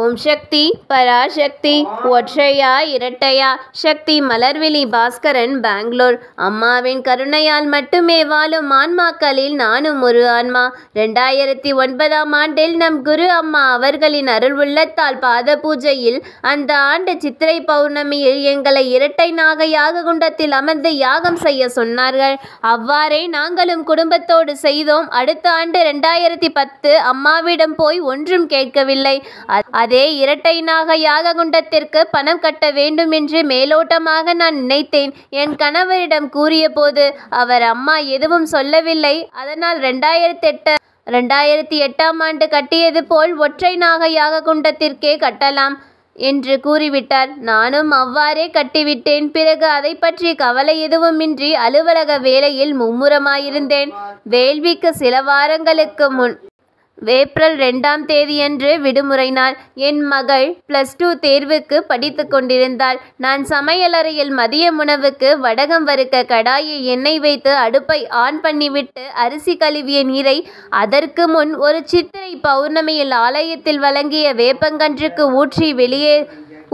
ஓம் சக்தி பராசக்தி ஒற்றையா இரட்டையா சக்தி மலர்விழி பாஸ்கரன் பெங்களூர். அம்மாவின் கருணையால் மட்டுமே வாழும் ஆன்மாக்களில் நானும் ஒரு ஆன்மா. ரெண்டாயிரத்தி ஒன்பதாம் ஆண்டில் நம் குரு அம்மா அவர்களின் அருள் உள்ளத்தால் பாத பூஜையில் அந்த ஆண்டு சித்திரை பௌர்ணமியில் எங்களை இரட்டை நாக யாக குண்டத்தில் அமர்ந்து யாகம் செய்ய சொன்னார்கள். அவ்வாறே நாங்களும் குடும்பத்தோடு செய்தோம். அடுத்த ஆண்டு ரெண்டாயிரத்தி பத்து அம்மாவிடம் போய் ஒன்றும் கேட்கவில்லை. அதே இரட்டை நாக யாக குண்டத்திற்கு பணம் கட்ட வேண்டும் என்று மேலோட்டமாக நான் நினைத்தேன். என் கணவரிடம் கூறியபோது அவர் அம்மா எதுவும் சொல்லவில்லை. அதனால் ரெண்டாயிரத்தி எட்டு ரெண்டாயிரத்தி எட்டாம் ஆண்டு கட்டியது போல் ஒற்றை நாக யாக குண்டத்திற்கே கட்டலாம் என்று கூறிவிட்டார். நானும் அவ்வாறே கட்டிவிட்டேன். பிறகு அதை பற்றி கவலை எதுவுமின்றி அலுவலக வேலையில் மும்முரமாயிருந்தேன். வேள்விக்கு சில வாரங்களுக்கு முன் ஏப்ரல் ரெண்டாம் தேதியன்று விடுமுறை நாள் என் மகள் பிளஸ் டூ தேர்வுக்கு படித்து கொண்டிருந்தாள். நான் சமையலறையில் மதிய உணவுக்கு வடகம் வறுக்க கடாயில் எண்ணெய் வைத்து அடுப்பை ஆன் பண்ணிவிட்டு அரிசி கழுவிய நீரை அதற்கு முன் ஒரு சித்திரை பௌர்ணமியில் ஆலயத்தில் வழங்கிய வேப்பங்கன்றுக்கு ஊற்றி வெளியே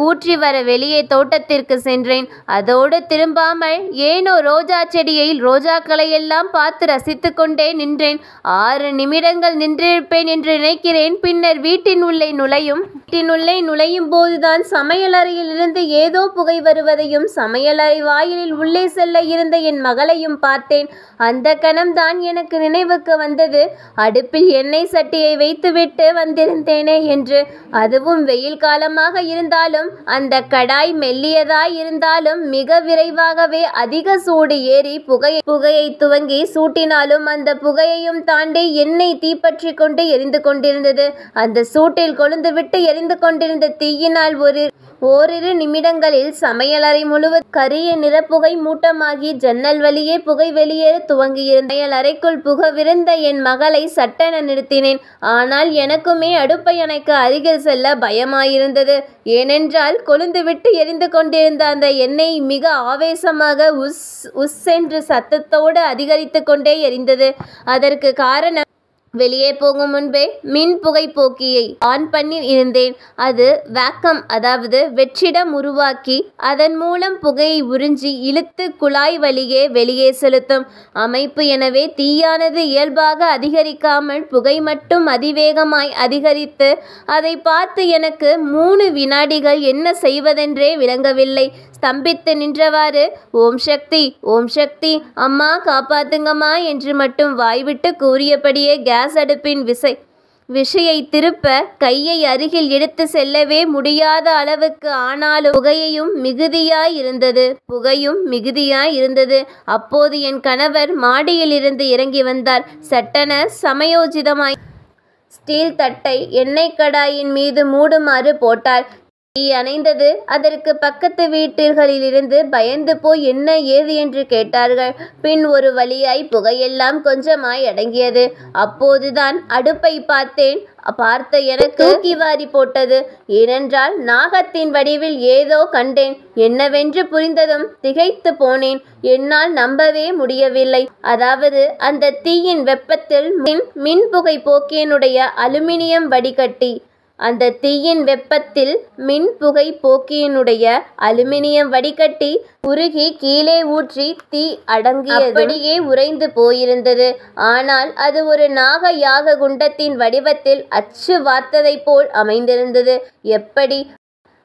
ஊற்றி வர வெளியே தோட்டத்திற்கு சென்றேன். அதோடு திரும்பாமல் ஏனோ ரோஜா செடியில் ரோஜாக்களை எல்லாம் பார்த்து ரசித்து கொண்டே நின்றேன். ஆறு நிமிடங்கள் நின்றிருப்பேன் என்று நினைக்கிறேன். பின்னர் வீட்டின் உள்ளே நுழையும் வீட்டின் உள்ளே நுழையும் போதுதான் சமையலறையில் இருந்து ஏதோ புகை வருவதையும் சமையலறை வாயிலில் உள்ளே செல்ல இருந்த என் மகளையும் பார்த்தேன். அந்த கணம்தான் எனக்கு நினைவுக்கு வந்தது. அடுப்பில் எண்ணெய் சட்டியை வைத்துவிட்டு வந்திருந்தேனே என்று. அதுவும் வெயில் காலமாக இருந்தாலும் அந்த கடாய் மெல்லியதாய் இருந்தாலும் மிக விரைவாகவே அதிக சூடு ஏறி புகை புகையை துவங்கி சூட்டினாலும் அந்த புகையையும் தாண்டி எண்ணெய் தீப்பற்றி கொண்டு எரிந்து கொண்டிருந்தது. அந்த சூட்டில் கொழுந்துவிட்டு எரிந்து கொண்டிருந்த தீயினால் ஒரு ஓரிரு நிமிடங்களில் சமையலறை முழுவதும் கரிய நிறப்புகை மூட்டமாகி ஜன்னல் வழியே புகை வெளியேற துவங்கியிருந்த சமையலறைக்குள் புகவிருந்த என் மகளை சட்டென நிறுத்தினேன். ஆனால் எனக்குமே அடுப்பை அணைக்க அருகில் செல்ல பயமாயிருந்தது. ஏனென்றால் கொழுந்துவிட்டு எரிந்து கொண்டிருந்த அந்த எண்ணெய் மிக ஆவேசமாக உஸ் உஸ் என்று சத்தத்தோடு அதிகரித்து கொண்டே எரிந்தது. அதற்கு காரணம் வெளியே போகும் முன்பே மின் புகைப்போக்கியை ஆன் பண்ணி இருந்தேன். அது வேக்கம் அதாவது வெற்றிடம் உருவாக்கி அதன் மூலம் புகையை உறிஞ்சி இழுத்து குழாய் வழியே வெளியே செலுத்தும். அமைப்பு எனவே தீயானது இயல்பாக அதிகரிக்காமல் புகை மட்டும் அதிவேகமாய் அதிகரித்து அதை பார்த்து எனக்கு மூணு வினாடிகள் என்ன செய்வதென்றே விளங்கவில்லை. ஸ்தம்பித்து நின்றவாறு ஓம் சக்தி ஓம் சக்தி அம்மா காப்பாத்துங்கம்மா என்று மட்டும் வாய்விட்டு கூறியபடியே கேஸ் அடுப்பின் விசை. விஷயை திருப்ப கையை அருகில் எடுத்து செல்லவே முடியாத அளவுக்கு ஆனாலும் புகையையும் மிகுதியாய் இருந்தது புகையும் மிகுதியாய் இருந்தது அப்போது என் கணவர் மாடியில் இருந்து இறங்கி வந்தார். சட்டென சமயோஜிதமாய் ஸ்டீல் தட்டை எண்ணெய் கடாயின் மீது மூடுமாறு போட்டார். தீ அணைந்தது அதற்கு பக்கத்து வீட்டுகளிலிருந்து பயந்து போய் என்ன ஏது என்று கேட்டார்கள். பின் ஒரு வழியாய் புகையெல்லாம் கொஞ்சமாய் அடங்கியது. அப்போதுதான் அடுப்பை பார்த்தேன். பார்த்த எனக்கு தூக்கி வாரி போட்டது. ஏனென்றால் நாகத்தின் வடிவில் ஏதோ கண்டேன். என்னவென்று புரிந்ததும் திகைத்து போனேன். என்னால் நம்பவே முடியவில்லை. அதாவது அந்த தீயின் வெப்பத்தில் மின் மின்புகை போக்கியனுடைய அலுமினியம் வடிகட்டி அந்த தீயின் வெப்பத்தில் மின் புகை போக்கியினுடைய அலுமினியம் வடிகட்டி உருகி கீழே ஊற்றி தீ அடங்கியது அப்படியே உறைந்து போயிருந்தது. ஆனால் அது ஒரு நாக யாக குண்டத்தின் வடிவத்தில் அச்சு வார்த்ததை போல் அமைந்திருந்தது. எப்படி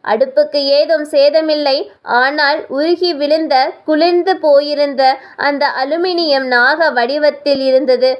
அடுப்புக்கு ஏதும் சேதமில்லை. ஆனால் உருகி விழுந்த குளிர்ந்து போயிருந்த அந்த அலுமினியம் நாக வடிவத்தில் இருந்தது.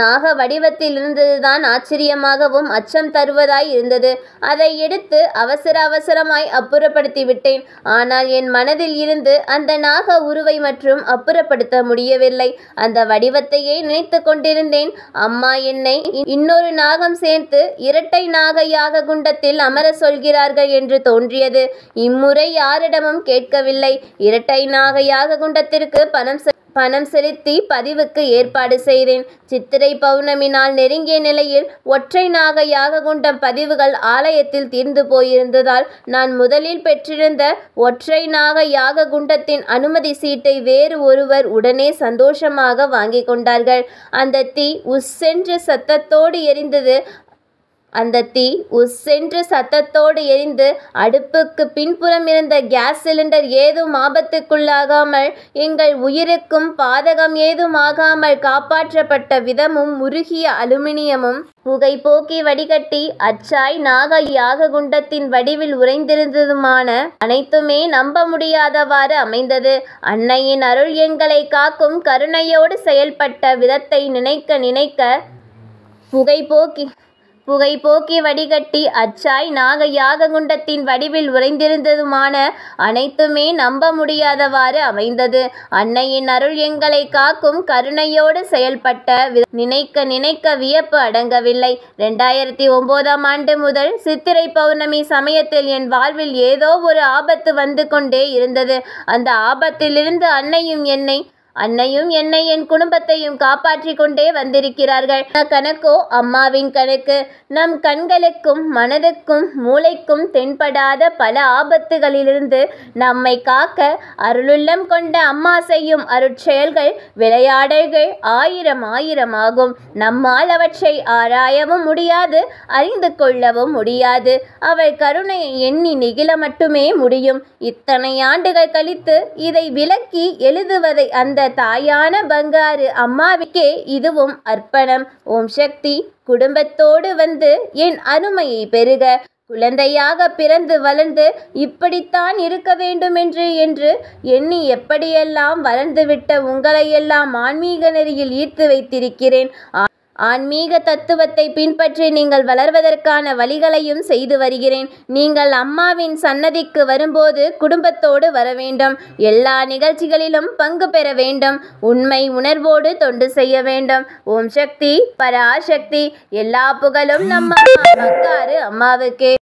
நாக வடிவத்தில் இருந்ததுதான் ஆச்சரியமாகவும் அச்சம் தருவதாய் இருந்தது. அதை எடுத்து அவசர அவசரமாய் அப்புறப்படுத்தி விட்டேன். ஆனால் என் மனதில் இருந்து அந்த நாக உருவை மற்றும் அப்புறப்படுத்த முடியவில்லை. அந்த வடிவத்தையே நினைத்து கொண்டிருந்தேன். அம்மா என்னை இன்னொரு நாகம் சேர்த்து இரட்டை நாகையாக குண்டத்தில் அமர சொல்கிறார்கள் என்று தோன்றியது. இம்முறை யாரிடமும் கேட்கவில்லை. இரட்டை நாகையாக குண்டத்திற்கு பணம் பணம் செலுத்தி பதிவுக்கு ஏற்பாடு செய்தேன். சித்திரை பௌர்ணமி நாள் நெருங்கிய நிலையில் ஒற்றை நாக யாககுண்டம் பதிவுகள் ஆலயத்தில் தீர்ந்து போயிருந்ததால் நான் முதலில் பெற்றிருந்த ஒற்றை நாக யாக குண்டத்தின் அனுமதி சீட்டை வேறு ஒருவர் உடனே சந்தோஷமாக வாங்கி கொண்டார்கள். அந்த தீ உஸ்ஸென்று சத்தத்தோடு எரிந்தது. அந்த தீ உஸ்ஸென்று சத்தத்தோடு எரிந்து அடுப்புக்கு பின்புறம் இருந்த கேஸ் சிலிண்டர் ஏதும் ஆபத்துக்குள்ளாகாமல் எங்கள் உயிருக்கும் பாதகம் ஏதும் ஆகாமல் காப்பாற்றப்பட்ட விதமும் உருகிய அலுமினியமும் புகை போக்கி வடிகட்டி அச்சாய் நாக யாக குண்டத்தின் வடிவில் உறைந்திருந்ததுமான அனைத்துமே நம்ப முடியாதவாறு அமைந்தது. அன்னையின் அருள் எங்களை காக்கும் கருணையோடு செயல்பட்ட விதத்தை நினைக்க நினைக்க புகை போக்கி புகை போக்கி வடிகட்டி அச்சாய் நாகையாக குண்டத்தின் வடிவில் உறைந்திருந்ததுமான அனைத்துமே நம்ப முடியாதவாறு அமைந்தது. அன்னையின் அருள் எங்களை காக்கும் கருணையோடு செயல்பட்ட வி- நினைக்க நினைக்க வியப்பு அடங்கவில்லை. ரெண்டாயிரத்தி ஒன்பதாம் ஆண்டு முதல் சித்திரை பௌர்ணமி சமயத்தில் என் வாழ்வில் ஏதோ ஒரு ஆபத்து வந்து கொண்டே இருந்தது. அந்த ஆபத்திலிருந்து அன்னையும் என்னை அன்னையும் என்னை என் குடும்பத்தையும் காப்பாற்றிக் கொண்டே வந்திருக்கிறார்கள். கணக்கோ அம்மாவின் கணக்கு. நம் கண்களுக்கும் மனதுக்கும் மூளைக்கும் தென்படாத பல ஆபத்துகளிலிருந்து நம்மை காக்க அருளுள்ளம் கொண்ட அம்மா செய்யும் அருட்செயல்கள் விளையாடல்கள் ஆயிரம் ஆயிரம் ஆகும் நம்மால் அவற்றை ஆராயவும் முடியாது அறிந்து கொள்ளவும் முடியாது. அவள் கருணையை எண்ணி நெகிழ மட்டுமே முடியும். இத்தனை ஆண்டுகள் கழித்து இதை விளக்கி எழுதுவதை அந்த தாயான பங்காரு அம்மாவுக்கே இதுவும் அர்ப்பணம். ஓம் சக்தி குடும்பத்தோடு வந்து என் அருமையை பெறுக. குழந்தையாக பிறந்து வளர்ந்து இப்படித்தான் இருக்க வேண்டுமென்று என்று எண்ணி எப்படியெல்லாம் வளர்ந்துவிட்ட உங்களையெல்லாம் ஆன்மீக நெறியில் ஈர்த்து வைத்திருக்கிறேன். ஆன்மீக தத்துவத்தை பின்பற்றி நீங்கள் வளர்வதற்கான வழிகளையும் செய்து வருகிறேன். நீங்கள் அம்மாவின் சன்னதிக்கு வரும்போது குடும்பத்தோடு வர வேண்டும். எல்லா நிகழ்ச்சிகளிலும் பங்கு பெற வேண்டும். உண்மை உணர்வோடு தொண்டு செய்ய வேண்டும். ஓம் சக்தி பராசக்தி எல்லா புகழும் நம்ம மக்காரு அம்மாவுக்கே.